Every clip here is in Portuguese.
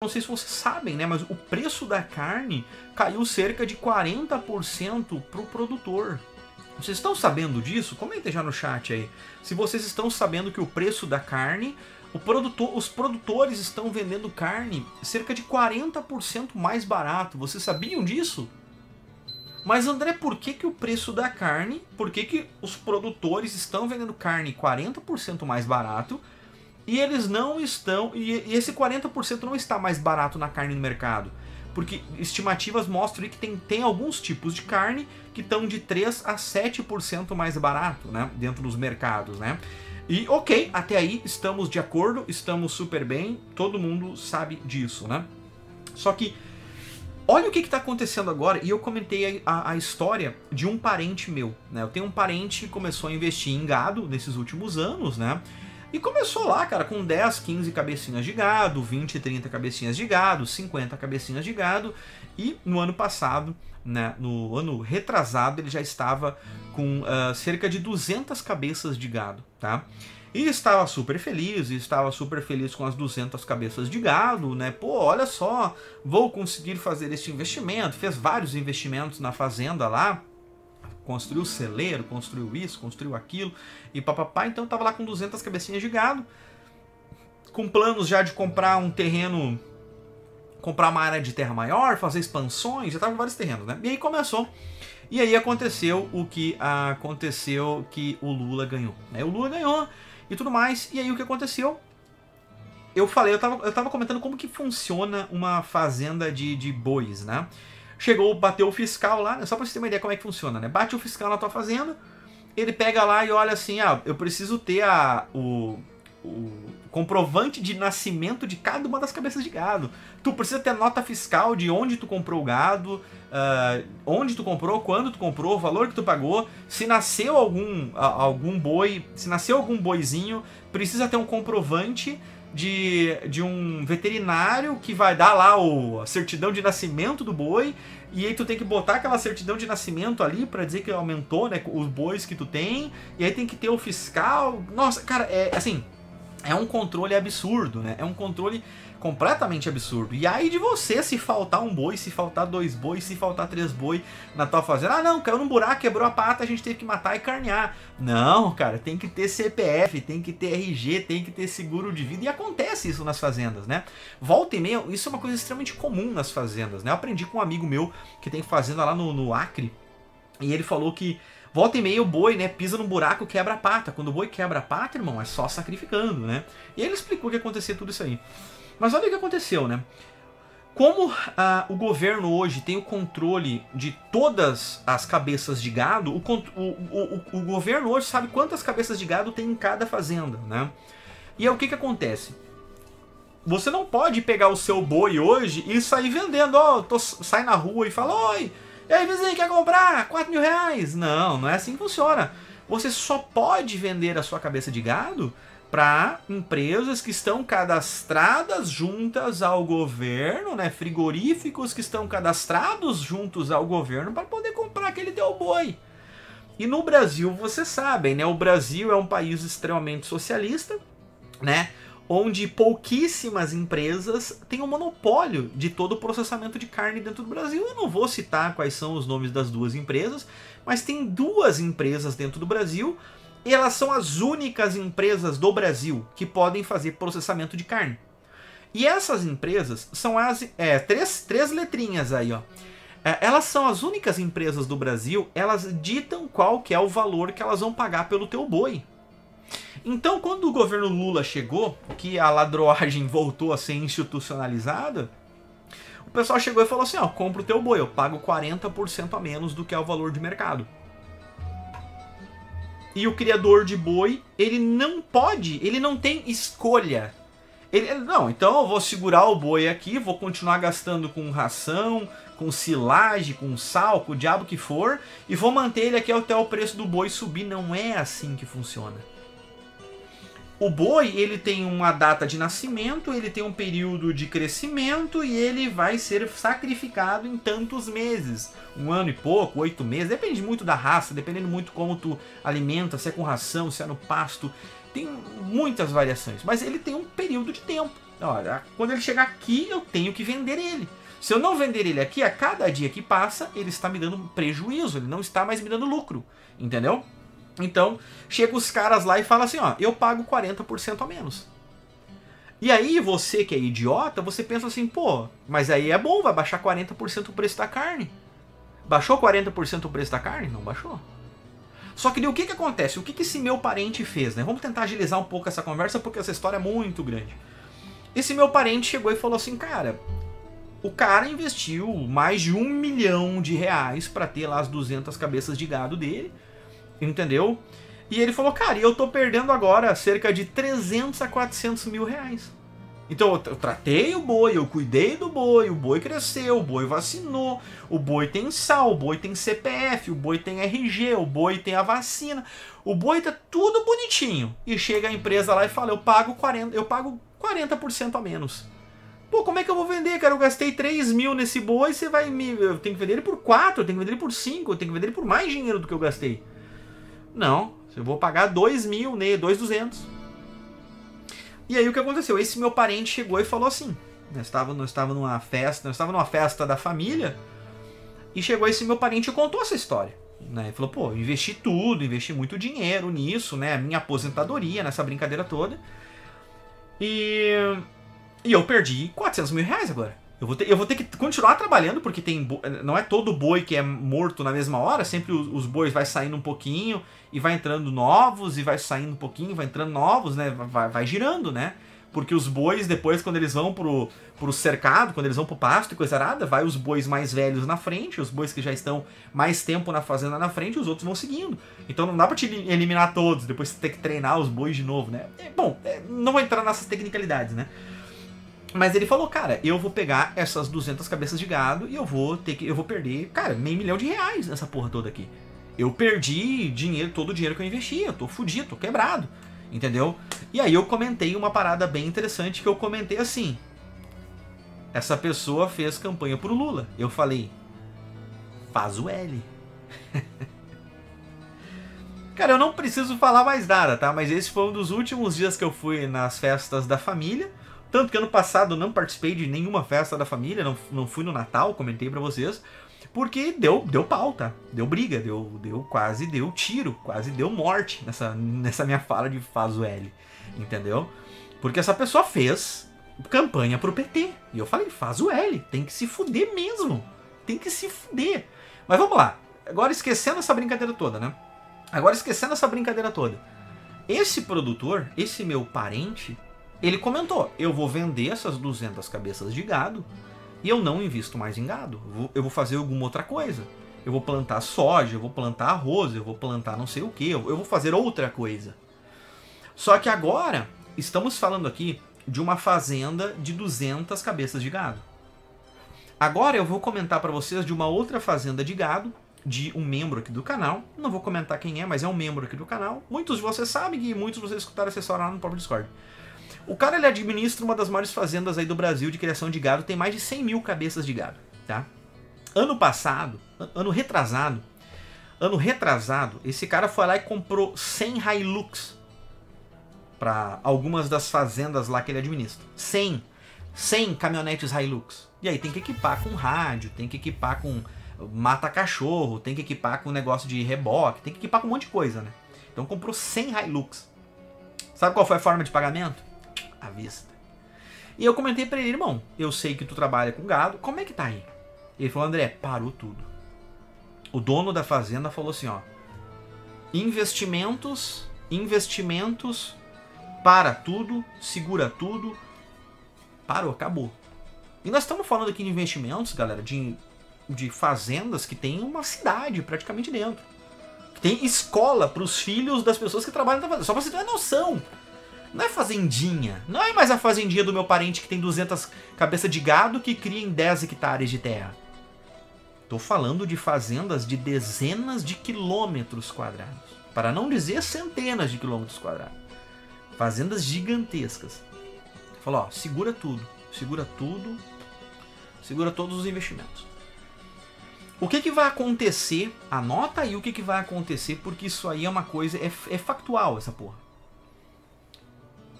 não sei se vocês sabem, né, mas o preço da carne caiu cerca de 40% para o produtor. Vocês estão sabendo disso? Comentem já no chat aí. Se vocês estão sabendo que o preço da carne, produtor, os produtores estão vendendo carne cerca de 40% mais barato. Vocês sabiam disso? Mas André, por que, que o preço da carne, por que, que os produtores estão vendendo carne 40% mais barato e eles não estão. E, esse 40% não está mais barato na carne no mercado. Porque estimativas mostram que tem, tem alguns tipos de carne que estão de 3 a 7% mais barato, né? Dentro dos mercados, né? E ok, até aí estamos de acordo, estamos super bem, todo mundo sabe disso, né? Só que olha o que está acontecendo agora, e eu comentei a, a, história de um parente meu, né? Eu tenho um parente que começou a investir em gado nesses últimos anos, né? E começou lá, cara, com 10, 15 cabecinhas de gado, 20, 30 cabecinhas de gado, 50 cabecinhas de gado. E no ano passado, né, no ano retrasado, ele já estava com uh, cerca de 200 cabeças de gado, tá? E estava super feliz, estava super feliz com as 200 cabeças de gado, né? Pô, olha só, vou conseguir fazer este investimento. Fez vários investimentos na fazenda lá, construiu celeiro, construiu isso, construiu aquilo, e papapá, então tava lá com 200 cabecinhas de gado, com planos já de comprar um terreno, comprar uma área de terra maior, fazer expansões, já tava com vários terrenos, né? E aí começou, e aí aconteceu o que aconteceu que o Lula ganhou, né? O Lula ganhou e tudo mais, e aí o que aconteceu? Eu falei, eu tava, eu tava comentando como que funciona uma fazenda de, de bois, né? Chegou, bateu o fiscal lá, só pra você ter uma ideia como é que funciona, né? Bate o fiscal na tua fazenda, ele pega lá e olha assim, ah, eu preciso ter a, o, o comprovante de nascimento de cada uma das cabeças de gado. Tu precisa ter nota fiscal de onde tu comprou o gado, uh, onde tu comprou, quando tu comprou, o valor que tu pagou, se nasceu algum, algum boi, se nasceu algum boizinho, precisa ter um comprovante de, de um veterinário que vai dar lá o, a certidão de nascimento do boi e aí tu tem que botar aquela certidão de nascimento ali para dizer que aumentou, né, os bois que tu tem, e aí tem que ter o fiscal. Nossa, cara, é assim, é um controle absurdo, né? É um controle completamente absurdo. E aí de você se faltar um boi, se faltar dois bois, se faltar três boi na tua fazenda. Ah, não, caiu num buraco, quebrou a pata, a gente teve que matar e carnear. Não, cara, tem que ter CPF, tem que ter RG, tem que ter seguro de vida. E acontece isso nas fazendas, né? Volta e meia, isso é uma coisa extremamente comum nas fazendas, né? Eu aprendi com um amigo meu que tem fazenda lá no, no Acre. E ele falou que Volta e meia o boi, né, pisa num buraco, quebra a pata. Quando o boi quebra a pata, irmão, é só sacrificando, né? E ele explicou que acontecia tudo isso aí. Mas olha o que aconteceu, né? Como ah, o governo hoje tem o controle de todas as cabeças de gado, o, o, o, o, governo hoje sabe quantas cabeças de gado tem em cada fazenda, né? E é o que que acontece? Você não pode pegar o seu boi hoje e sair vendendo, ó, oh, sai na rua e fala, oi, e aí vizinho, quer comprar? 4 mil reais? Não, não é assim que funciona. Você só pode vender a sua cabeça de gado para empresas que estão cadastradas juntas ao governo, né? Frigoríficos que estão cadastrados juntos ao governo para poder comprar aquele teu boi. E no Brasil, vocês sabem, né? O Brasil é um país extremamente socialista, né? Onde pouquíssimas empresas têm o um monopólio de todo o processamento de carne dentro do Brasil. Eu não vou citar quais são os nomes das duas empresas, mas tem duas empresas dentro do Brasil e elas são as únicas empresas do Brasil que podem fazer processamento de carne. E essas empresas são as é, três, três letrinhas aí, ó. É, elas são as únicas empresas do Brasil, elas ditam qual que é o valor que elas vão pagar pelo teu boi. Então, quando o governo Lula chegou, que a ladroagem voltou a ser institucionalizada, o pessoal chegou e falou assim: ó, compra o teu boi, eu pago 40% a menos do que é o valor de mercado. E o criador de boi, ele não pode, ele não tem escolha. Ele, não, então eu vou segurar o boi aqui, vou continuar gastando com ração, com silagem, com sal, com o diabo que for, e vou manter ele aqui até o preço do boi subir. Não é assim que funciona. O boi, ele tem uma data de nascimento, ele tem um período de crescimento e ele vai ser sacrificado em tantos meses. Um ano e pouco, oito meses, depende muito da raça, dependendo muito como tu alimenta, se é com ração, se é no pasto. Tem muitas variações, mas ele tem um período de tempo. Olha, quando ele chegar aqui, eu tenho que vender ele. Se eu não vender ele aqui, a cada dia que passa, ele está me dando prejuízo, ele não está mais me dando lucro, entendeu? Então, chega os caras lá e fala assim, ó, eu pago 40% a menos. E aí, você que é idiota, você pensa assim, pô, mas aí é bom, vai baixar 40% o preço da carne. Baixou 40% o preço da carne? Não baixou. Só que o que, que acontece? O que, que esse meu parente fez? Né? Vamos tentar agilizar um pouco essa conversa, porque essa história é muito grande. Esse meu parente chegou e falou assim, cara, o cara investiu mais de um milhão de reais para ter lá as 200 cabeças de gado dele, entendeu? E ele falou, cara, eu tô perdendo agora cerca de 300 a 400 mil reais. Então eu tratei o boi, eu cuidei do boi, o boi cresceu, o boi vacinou, o boi tem sal, o boi tem CPF, o boi tem RG, o boi tem a vacina, o boi tá tudo bonitinho. E chega a empresa lá e fala, eu pago 40, eu pago 40% a menos. Pô, como é que eu vou vender, cara? Eu gastei 3 mil nesse boi, você vai me. Eu tenho que vender ele por 4, eu tenho que vender ele por 5, eu tenho que vender ele por mais dinheiro do que eu gastei. Não, eu vou pagar 2 mil, né? 2,200. E aí o que aconteceu? Esse meu parente chegou e falou assim: nós estava numa festa, nós estava numa festa da família, e chegou esse meu parente e contou essa história. Né? Ele falou, pô, investi tudo, investi muito dinheiro nisso, né? Minha aposentadoria, nessa brincadeira toda. E, e eu perdi 400 mil reais agora. Eu vou, ter, eu vou ter que continuar trabalhando, porque tem não é todo boi que é morto na mesma hora, sempre os, os bois vai saindo um pouquinho e vai entrando novos, e vai saindo um pouquinho, vai entrando novos, né? Vai, vai girando, né? Porque os bois, depois, quando eles vão pro, pro cercado, quando eles vão pro pasto e coisa arada, vai os bois mais velhos na frente, os bois que já estão mais tempo na fazenda na frente, os outros vão seguindo. Então não dá pra te eliminar todos, depois você tem que treinar os bois de novo, né? É, bom, é, não vou entrar nessas tecnicalidades, né? Mas ele falou, cara, eu vou pegar essas 200 cabeças de gado e eu vou ter que, eu vou perder, cara, meio milhão de reais nessa porra toda aqui. Eu perdi dinheiro, todo o dinheiro que eu investi, eu tô fudido, tô quebrado, entendeu? E aí eu comentei uma parada bem interessante que eu comentei assim. Essa pessoa fez campanha pro Lula. Eu falei, faz o L. Cara, eu não preciso falar mais nada, tá? Mas esse foi um dos últimos dias que eu fui nas festas da família. Tanto que ano passado não participei de nenhuma festa da família, não, não fui no Natal, comentei para vocês, porque deu, deu pau? Deu briga, deu, deu quase deu tiro, quase deu morte nessa, nessa minha fala de faz o L, entendeu? Porque essa pessoa fez campanha pro PT. E eu falei, faz o L, tem que se fuder mesmo. Tem que se fuder. Mas vamos lá. Agora esquecendo essa brincadeira toda, né? Agora esquecendo essa brincadeira toda. Esse produtor, esse meu parente, ele comentou: eu vou vender essas 200 cabeças de gado e eu não invisto mais em gado. Eu vou fazer alguma outra coisa. Eu vou plantar soja, eu vou plantar arroz, eu vou plantar não sei o que, eu vou fazer outra coisa. Só que agora estamos falando aqui de uma fazenda de 200 cabeças de gado. Agora eu vou comentar para vocês de uma outra fazenda de gado de um membro aqui do canal. Não vou comentar quem é, mas é um membro aqui do canal. Muitos de vocês sabem e muitos de vocês escutaram essa história lá no próprio Discord. O cara ele administra uma das maiores fazendas aí do Brasil de criação de gado, tem mais de 100 mil cabeças de gado, tá? Ano passado, ano retrasado, ano retrasado, esse cara foi lá e comprou 100 Hilux para algumas das fazendas lá que ele administra. 100, 100 caminhonetes Hilux. E aí tem que equipar com rádio, tem que equipar com mata cachorro, tem que equipar com negócio de reboque, tem que equipar com um monte de coisa, né? Então comprou 100 Hilux. Sabe qual foi a forma de pagamento? À vista. E eu comentei para ele, irmão, eu sei que tu trabalha com gado, como é que tá aí? Ele falou, André, parou tudo. O dono da fazenda falou assim, ó, investimentos, investimentos, para tudo, segura tudo, parou, acabou. E nós estamos falando aqui de investimentos, galera, de, de fazendas que tem uma cidade praticamente dentro. Que tem escola para os filhos das pessoas que trabalham na fazenda. Só para você ter uma noção não é fazendinha. Não é mais a fazendinha do meu parente que tem 200 cabeças de gado que cria em 10 hectares de terra. Tô falando de fazendas de dezenas de quilômetros quadrados. Para não dizer centenas de quilômetros quadrados. Fazendas gigantescas. Falou, ó, segura tudo. Segura tudo. Segura todos os investimentos. O que, que vai acontecer? Anota aí o que, que vai acontecer, porque isso aí é uma coisa. É, é factual essa porra.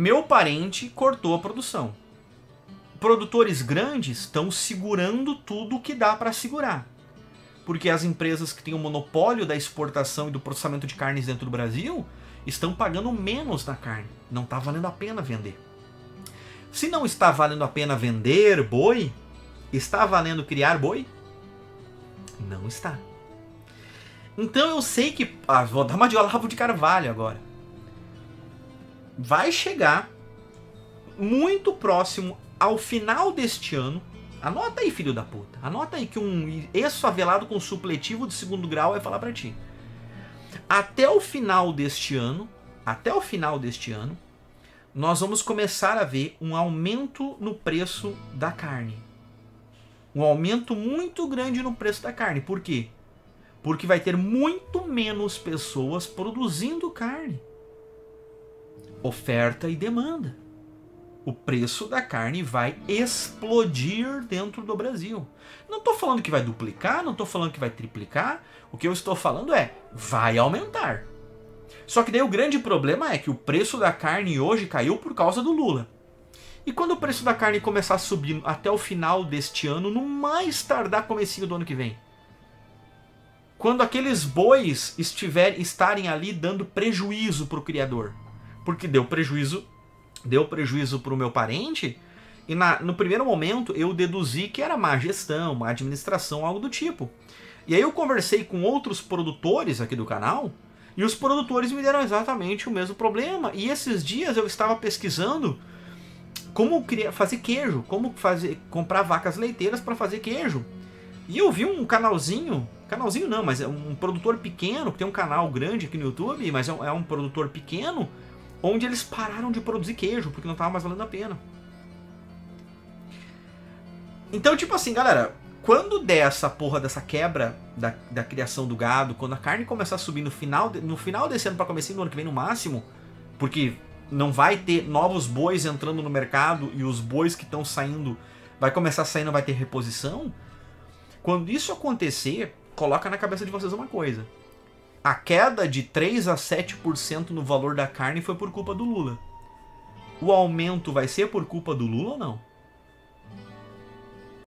Meu parente cortou a produção. produtores grandes estão segurando tudo que dá para segurar. Porque as empresas que têm o monopólio da exportação e do processamento de carnes dentro do Brasil estão pagando menos na carne. Não está valendo a pena vender. Se não está valendo a pena vender boi, está valendo criar boi? Não está. Então eu sei que. Ah, vou dar uma de Olavo de Carvalho agora. Vai chegar muito próximo ao final deste ano. Anota aí, filho da puta. Anota aí que um ex-favelado com supletivo de segundo grau vai falar para ti. Até o final deste ano, até o final deste ano, nós vamos começar a ver um aumento no preço da carne. Um aumento muito grande no preço da carne. Por quê? Porque vai ter muito menos pessoas produzindo carne. Oferta e demanda. O preço da carne vai explodir dentro do Brasil. Não estou falando que vai duplicar, não estou falando que vai triplicar. O que eu estou falando é vai aumentar. Só que daí o grande problema é que o preço da carne hoje caiu por causa do Lula. E quando o preço da carne começar a subir até o final deste ano, no mais tardar comecinho do ano que vem, quando aqueles bois estiver, estarem ali dando prejuízo para o criador. Porque deu prejuízo, deu prejuízo para o meu parente, e na, no primeiro momento eu deduzi que era má gestão, má administração, algo do tipo. E aí eu conversei com outros produtores aqui do canal, e os produtores me deram exatamente o mesmo problema. E esses dias eu estava pesquisando como fazer queijo, como fazer comprar vacas leiteiras para fazer queijo. E eu vi um canalzinho, canalzinho não, mas é um produtor pequeno, que tem um canal grande aqui no YouTube, mas é um, é um produtor pequeno, onde eles pararam de produzir queijo, porque não estava mais valendo a pena. Então, tipo assim, galera, quando der essa porra dessa quebra da, da criação do gado, quando a carne começar a subir no final, no final desse ano para começar no ano que vem no máximo, porque não vai ter novos bois entrando no mercado e os bois que estão saindo vai começar não vai ter reposição, quando isso acontecer, coloca na cabeça de vocês uma coisa. A queda de 3 a 7% no valor da carne foi por culpa do Lula. O aumento vai ser por culpa do Lula ou não?